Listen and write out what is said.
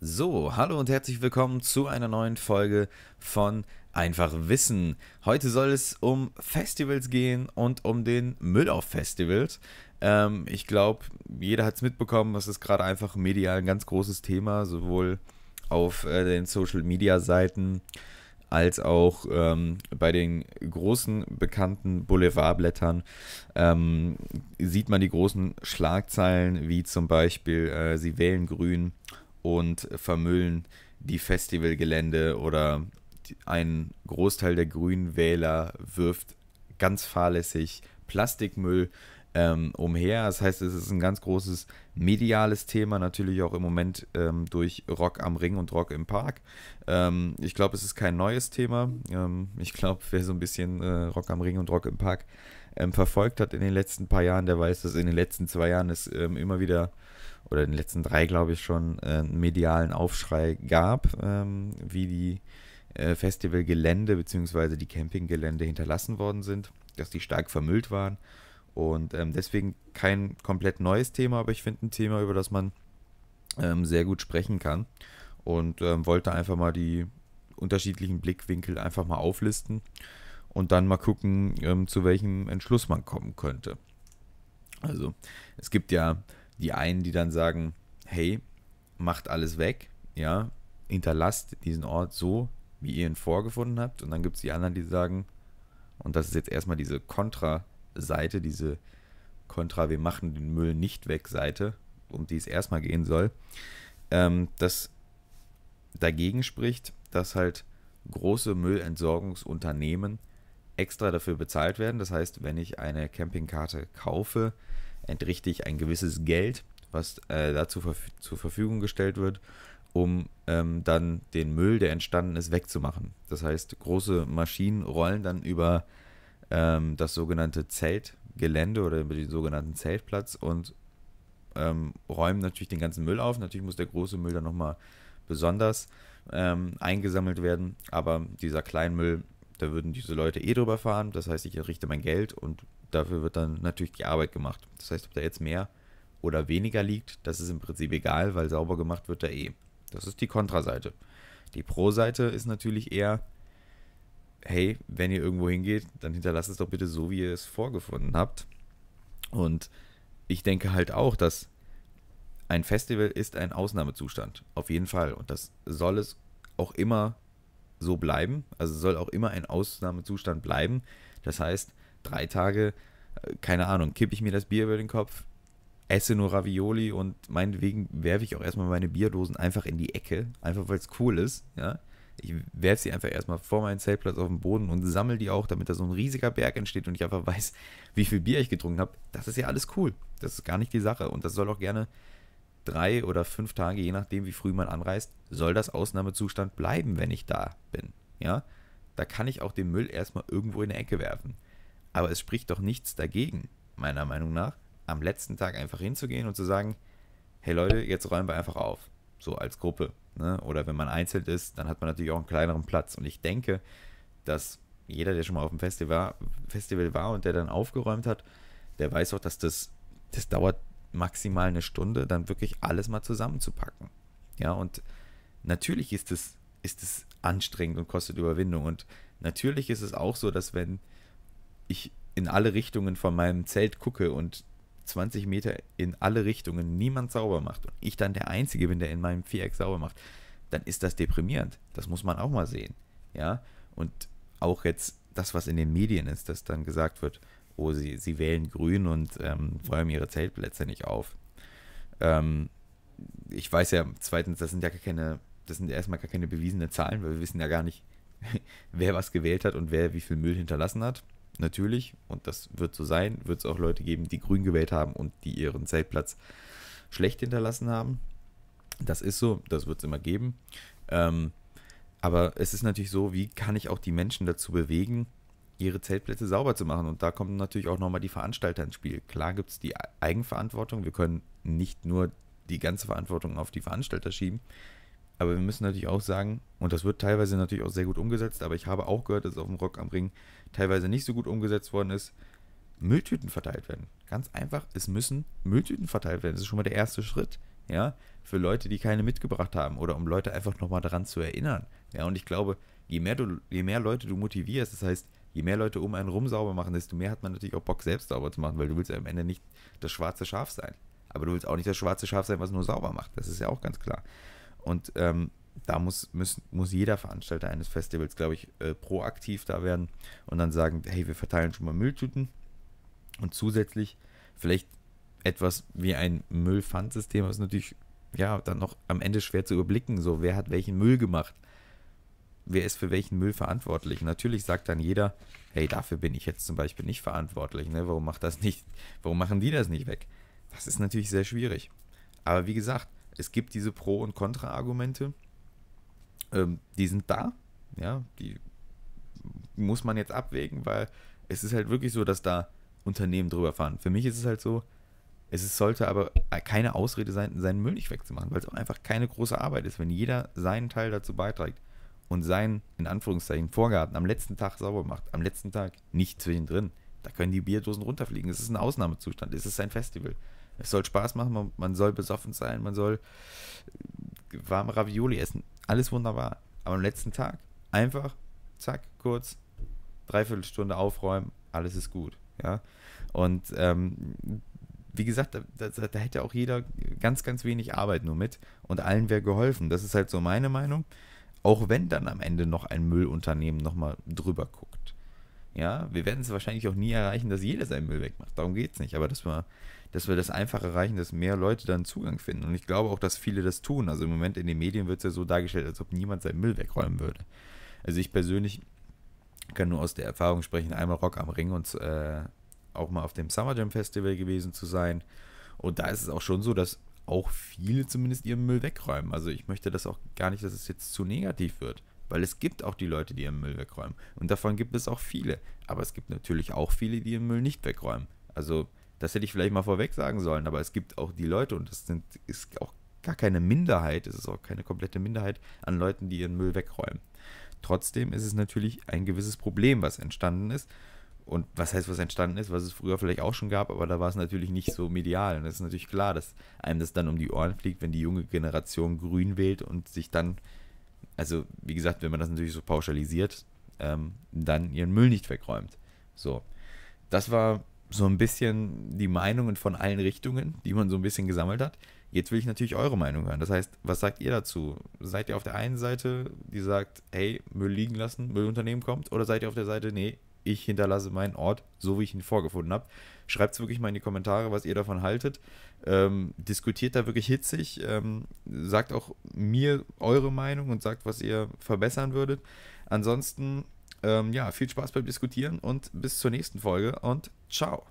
So, hallo und herzlich willkommen zu einer neuen Folge von Einfach Wissen. Heute soll es um Festivals gehen und um den Müll auf Festivals. Ähm, ich glaube, jeder hat es mitbekommen, es ist gerade einfach medial ein ganz großes Thema, sowohl auf äh, den Social Media Seiten als auch ähm, bei den großen bekannten Boulevardblättern ähm, sieht man die großen Schlagzeilen, wie zum Beispiel äh, Sie wählen grün und vermüllen die Festivalgelände oder ein Großteil der grünen Wähler wirft ganz fahrlässig Plastikmüll ähm, umher. Das heißt, es ist ein ganz großes mediales Thema, natürlich auch im Moment ähm, durch Rock am Ring und Rock im Park. Ähm, ich glaube, es ist kein neues Thema. Ähm, ich glaube, wer so ein bisschen äh, Rock am Ring und Rock im Park ähm, verfolgt hat in den letzten paar Jahren, der weiß, dass in den letzten zwei Jahren es ähm, immer wieder oder den letzten drei, glaube ich, schon äh, einen medialen Aufschrei gab, ähm, wie die äh, Festivalgelände bzw. die Campinggelände hinterlassen worden sind, dass die stark vermüllt waren. Und ähm, deswegen kein komplett neues Thema, aber ich finde ein Thema, über das man ähm, sehr gut sprechen kann. Und ähm, wollte einfach mal die unterschiedlichen Blickwinkel einfach mal auflisten und dann mal gucken, ähm, zu welchem Entschluss man kommen könnte. Also, es gibt ja die einen, die dann sagen, hey, macht alles weg, ja, hinterlasst diesen Ort so, wie ihr ihn vorgefunden habt. Und dann gibt es die anderen, die sagen, und das ist jetzt erstmal diese Kontra-Seite, diese Kontra, wir machen den Müll nicht weg Seite, um die es erstmal gehen soll, ähm, das dagegen spricht, dass halt große Müllentsorgungsunternehmen extra dafür bezahlt werden. Das heißt, wenn ich eine Campingkarte kaufe, entrichte ich ein gewisses Geld, was äh, dazu verf zur Verfügung gestellt wird, um ähm, dann den Müll, der entstanden ist, wegzumachen. Das heißt, große Maschinen rollen dann über ähm, das sogenannte Zeltgelände oder über den sogenannten Zeltplatz und ähm, räumen natürlich den ganzen Müll auf. Natürlich muss der große Müll dann nochmal besonders ähm, eingesammelt werden, aber dieser Kleinmüll, da würden diese Leute eh drüber fahren. Das heißt, ich errichte mein Geld und dafür wird dann natürlich die Arbeit gemacht. Das heißt, ob da jetzt mehr oder weniger liegt, das ist im Prinzip egal, weil sauber gemacht wird da eh. Das ist die Kontraseite. Die Pro-Seite ist natürlich eher, hey, wenn ihr irgendwo hingeht, dann hinterlasst es doch bitte so, wie ihr es vorgefunden habt. Und ich denke halt auch, dass ein Festival ist ein Ausnahmezustand. Auf jeden Fall. Und das soll es auch immer so bleiben. Also soll auch immer ein Ausnahmezustand bleiben. Das heißt, drei Tage, äh, keine Ahnung, kippe ich mir das Bier über den Kopf, esse nur Ravioli und meinetwegen werfe ich auch erstmal meine Bierdosen einfach in die Ecke, einfach weil es cool ist, ja. Ich werfe sie einfach erstmal vor meinen Zeltplatz auf den Boden und sammle die auch, damit da so ein riesiger Berg entsteht und ich einfach weiß, wie viel Bier ich getrunken habe. Das ist ja alles cool. Das ist gar nicht die Sache. Und das soll auch gerne drei oder fünf Tage, je nachdem, wie früh man anreist, soll das Ausnahmezustand bleiben, wenn ich da bin. Ja, da kann ich auch den Müll erstmal irgendwo in der Ecke werfen. Aber es spricht doch nichts dagegen, meiner Meinung nach, am letzten Tag einfach hinzugehen und zu sagen, hey Leute, jetzt räumen wir einfach auf. So als Gruppe. Ne? Oder wenn man einzeln ist, dann hat man natürlich auch einen kleineren Platz. Und ich denke, dass jeder, der schon mal auf dem Festival, Festival war und der dann aufgeräumt hat, der weiß auch, dass das, das dauert maximal eine Stunde, dann wirklich alles mal zusammenzupacken. Ja, und natürlich ist es, ist anstrengend und kostet Überwindung. Und natürlich ist es auch so, dass wenn ich in alle Richtungen von meinem Zelt gucke und 20 Meter in alle Richtungen niemand sauber macht und ich dann der Einzige bin, der in meinem Viereck sauber macht, dann ist das deprimierend. Das muss man auch mal sehen. Ja, und auch jetzt das, was in den Medien ist, dass dann gesagt wird, oh, sie, sie wählen grün und ähm, räumen ihre Zeltplätze nicht auf. Ähm, ich weiß ja, zweitens, das sind ja gar keine, das sind erstmal gar keine bewiesene Zahlen, weil wir wissen ja gar nicht, wer was gewählt hat und wer wie viel Müll hinterlassen hat natürlich, und das wird so sein, wird es auch Leute geben, die grün gewählt haben und die ihren Zeltplatz schlecht hinterlassen haben. Das ist so, das wird es immer geben. Ähm, aber es ist natürlich so, wie kann ich auch die Menschen dazu bewegen, ihre Zeltplätze sauber zu machen? Und da kommen natürlich auch nochmal die Veranstalter ins Spiel. Klar gibt es die Eigenverantwortung. Wir können nicht nur die ganze Verantwortung auf die Veranstalter schieben. Aber wir müssen natürlich auch sagen, und das wird teilweise natürlich auch sehr gut umgesetzt, aber ich habe auch gehört, dass auf dem Rock am Ring teilweise nicht so gut umgesetzt worden ist, Mülltüten verteilt werden. Ganz einfach, es müssen Mülltüten verteilt werden. Das ist schon mal der erste Schritt. ja, für Leute, die keine mitgebracht haben oder um Leute einfach nochmal daran zu erinnern. Ja, und ich glaube, je mehr, du, je mehr Leute du motivierst, das heißt, je mehr Leute um einen rum sauber machen, desto mehr hat man natürlich auch Bock, selbst sauber zu machen, weil du willst ja am Ende nicht das schwarze Schaf sein. Aber du willst auch nicht das schwarze Schaf sein, was nur sauber macht. Das ist ja auch ganz klar. Und ähm, da muss, muss, muss jeder Veranstalter eines Festivals, glaube ich, äh, proaktiv da werden und dann sagen, hey, wir verteilen schon mal Mülltüten und zusätzlich vielleicht etwas wie ein Müllpfandsystem, was natürlich ja dann noch am Ende schwer zu überblicken, so wer hat welchen Müll gemacht, wer ist für welchen Müll verantwortlich. Natürlich sagt dann jeder, hey, dafür bin ich jetzt zum Beispiel nicht verantwortlich, ne? Warum macht das nicht, warum machen die das nicht weg? Das ist natürlich sehr schwierig. Aber wie gesagt, es gibt diese Pro- und Kontra-Argumente. Ähm, die sind da. Ja, die muss man jetzt abwägen, weil es ist halt wirklich so, dass da Unternehmen drüber fahren. Für mich ist es halt so, es ist, sollte aber keine Ausrede sein, seinen Müll nicht wegzumachen, weil es auch einfach keine große Arbeit ist, wenn jeder seinen Teil dazu beiträgt und seinen, in Anführungszeichen, Vorgarten am letzten Tag sauber macht, am letzten Tag nicht zwischendrin. Da können die Bierdosen runterfliegen. Es ist ein Ausnahmezustand, es ist ein Festival. Es soll Spaß machen, man, man soll besoffen sein, man soll warme Ravioli essen. Alles wunderbar. Aber am letzten Tag einfach, zack, kurz, dreiviertel Stunde aufräumen, alles ist gut. Ja. Und ähm, wie gesagt, da, da, da, hätte auch jeder ganz, ganz wenig Arbeit nur mit und allen wäre geholfen. Das ist halt so meine Meinung. Auch wenn dann am Ende noch ein Müllunternehmen nochmal drüber guckt. Ja, wir werden es wahrscheinlich auch nie erreichen, dass jeder seinen Müll wegmacht. Darum geht es nicht. Aber dass wir dass wir das einfach erreichen, dass mehr Leute dann Zugang finden. Und ich glaube auch, dass viele das tun. Also im Moment in den Medien wird es ja so dargestellt, als ob niemand seinen Müll wegräumen würde. Also ich persönlich kann nur aus der Erfahrung sprechen, einmal Rock am Ring und äh, auch mal auf dem Summer Jam Festival gewesen zu sein. Und da ist es auch schon so, dass auch viele zumindest ihren Müll wegräumen. Also ich möchte das auch gar nicht, dass es jetzt zu negativ wird. Weil es gibt auch die Leute, die ihren Müll wegräumen. Und davon gibt es auch viele. Aber es gibt natürlich auch viele, die ihren Müll nicht wegräumen. Also das hätte ich vielleicht mal vorweg sagen sollen, aber es gibt auch die Leute und das sind, ist auch gar keine Minderheit, es ist auch keine komplette Minderheit an Leuten, die ihren Müll wegräumen. Trotzdem ist es natürlich ein gewisses Problem, was entstanden ist. Und was heißt, was entstanden ist, was es früher vielleicht auch schon gab, aber da war es natürlich nicht so medial. Und es ist natürlich klar, dass einem das dann um die Ohren fliegt, wenn die junge Generation grün wählt und sich dann, also wie gesagt, wenn man das natürlich so pauschalisiert, ähm, dann ihren Müll nicht wegräumt. So. Das war so ein bisschen die Meinungen von allen Richtungen, die man so ein bisschen gesammelt hat. Jetzt will ich natürlich eure Meinung hören. Das heißt, was sagt ihr dazu? Seid ihr auf der einen Seite, die sagt, hey, Müll liegen lassen, Müllunternehmen kommt? Oder seid ihr auf der Seite, nee, ich hinterlasse meinen Ort, so wie ich ihn vorgefunden habe? Schreibt es wirklich mal in die Kommentare, was ihr davon haltet. Ähm, diskutiert da wirklich hitzig. Ähm, sagt auch mir eure Meinung und sagt, was ihr verbessern würdet. Ansonsten ähm, ja, viel Spaß beim Diskutieren und bis zur nächsten Folge und ciao.